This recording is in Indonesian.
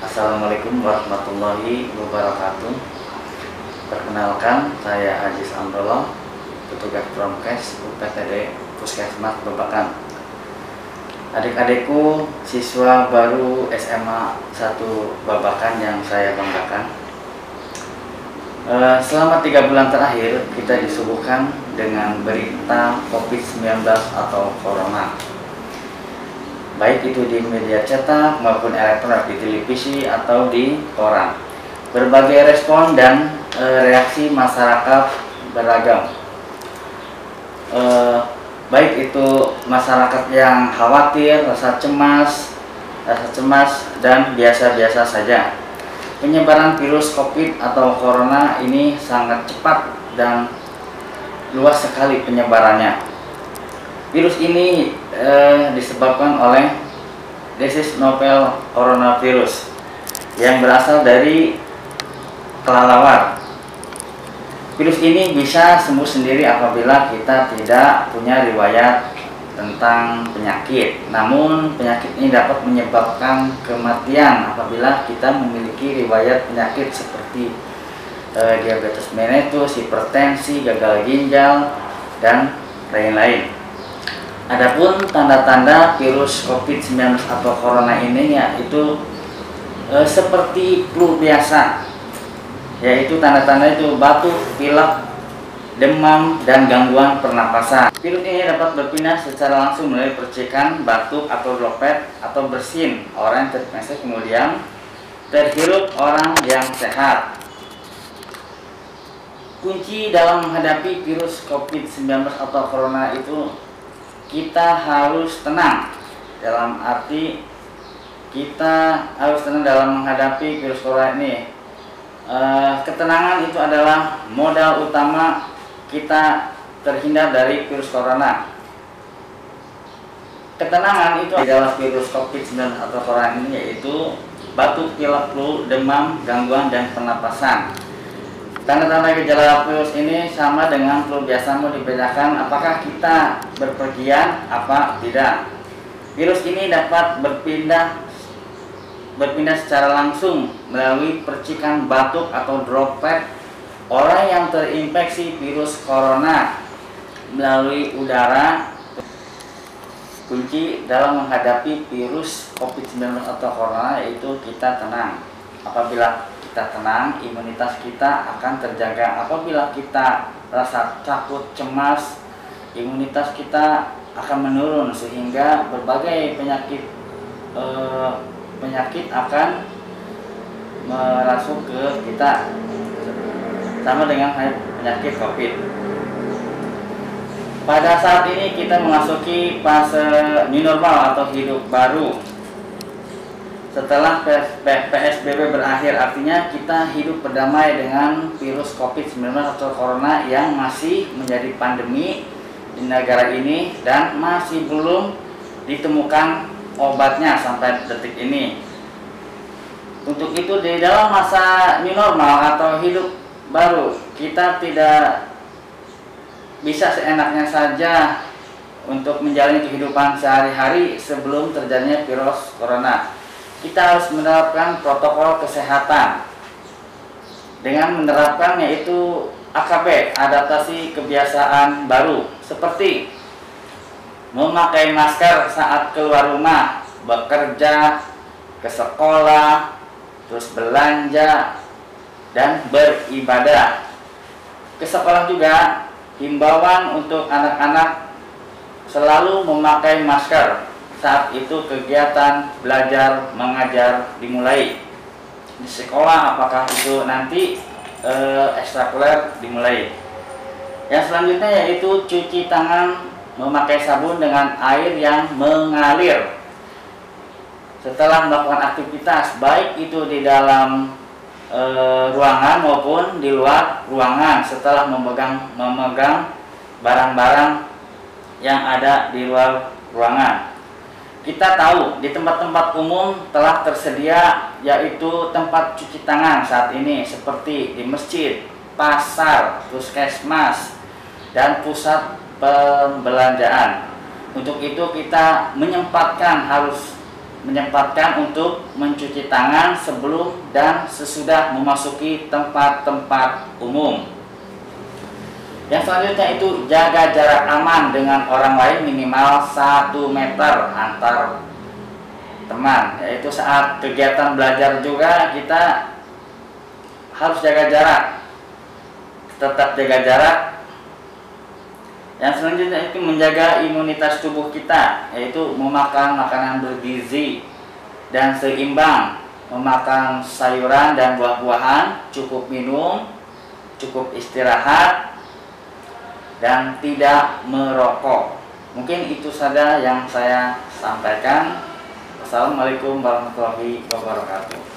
Assalamualaikum warahmatullahi wabarakatuh. Perkenalkan, saya Ajis Amrolo, petugas Promkes UPTD Puskesmas Babakan. Adik-adikku, siswa baru SMA 1 Babakan yang saya banggakan. Eh, Selama tiga bulan terakhir, kita disuguhkan dengan berita COVID-19 atau Corona baik itu di media cetak maupun elektronik di televisi atau di koran. Berbagai respon dan e, reaksi masyarakat beragam. E, baik itu masyarakat yang khawatir, rasa cemas, rasa cemas dan biasa-biasa saja. Penyebaran virus COVID atau corona ini sangat cepat dan luas sekali penyebarannya. Virus ini eh, disebabkan oleh disease novel coronavirus yang berasal dari kelelawar. Virus ini bisa sembuh sendiri apabila kita tidak punya riwayat tentang penyakit. Namun penyakit ini dapat menyebabkan kematian apabila kita memiliki riwayat penyakit seperti eh, diabetes mellitus, hipertensi, gagal ginjal, dan lain-lain. Adapun tanda-tanda virus COVID-19 atau corona ini yaitu e, seperti flu biasa, yaitu tanda-tanda itu batuk, pilek, demam, dan gangguan pernapasan. Virus ini dapat berpindah secara langsung melalui percikan, batuk, atau droplet, atau bersin orang yang terinfeksi kemudian terhirup orang yang sehat. Kunci dalam menghadapi virus COVID-19 atau corona itu kita harus tenang dalam arti kita harus tenang dalam menghadapi virus corona ini. E, ketenangan itu adalah modal utama kita terhindar dari virus corona. Ketenangan itu adalah virus COVID-19 atau corona ini yaitu batuk, pilek, flu, demam, gangguan dan pernapasan. Tanda-tanda gejala virus ini sama dengan flu biasa mau dibedakan apakah kita berpergian apa tidak. Virus ini dapat berpindah berpindah secara langsung melalui percikan batuk atau droplet orang yang terinfeksi virus corona melalui udara. Kunci dalam menghadapi virus COVID-19 atau corona yaitu kita tenang. Apabila kita tenang, imunitas kita akan terjaga. Apabila kita rasa takut, cemas, imunitas kita akan menurun sehingga berbagai penyakit eh, penyakit akan merasuk ke kita sama dengan penyakit COVID. Pada saat ini kita memasuki fase new normal atau hidup baru setelah PSBB berakhir artinya kita hidup berdamai dengan virus COVID-19 atau corona yang masih menjadi pandemi di negara ini dan masih belum ditemukan obatnya sampai detik ini. Untuk itu di dalam masa new normal atau hidup baru kita tidak bisa seenaknya saja untuk menjalani kehidupan sehari-hari sebelum terjadinya virus corona kita harus menerapkan protokol kesehatan dengan menerapkan yaitu AKB adaptasi kebiasaan baru seperti memakai masker saat keluar rumah, bekerja, ke sekolah, terus belanja dan beribadah. Ke sekolah juga himbauan untuk anak-anak selalu memakai masker saat itu kegiatan belajar mengajar dimulai. Di sekolah apakah itu nanti e, ekstrakuler dimulai. Yang selanjutnya yaitu cuci tangan memakai sabun dengan air yang mengalir. Setelah melakukan aktivitas baik itu di dalam e, ruangan maupun di luar ruangan. Setelah memegang memegang barang-barang yang ada di luar ruangan kita tahu di tempat-tempat umum telah tersedia yaitu tempat cuci tangan saat ini seperti di masjid, pasar, puskesmas, dan pusat pembelanjaan. Untuk itu kita menyempatkan harus menyempatkan untuk mencuci tangan sebelum dan sesudah memasuki tempat-tempat umum. Yang selanjutnya itu jaga jarak aman dengan orang lain minimal 1 meter antar teman. Yaitu saat kegiatan belajar juga kita harus jaga jarak. Tetap jaga jarak. Yang selanjutnya itu menjaga imunitas tubuh kita yaitu memakan makanan bergizi dan seimbang. Memakan sayuran dan buah-buahan cukup minum cukup istirahat dan tidak merokok. Mungkin itu saja yang saya sampaikan. Assalamualaikum warahmatullahi wabarakatuh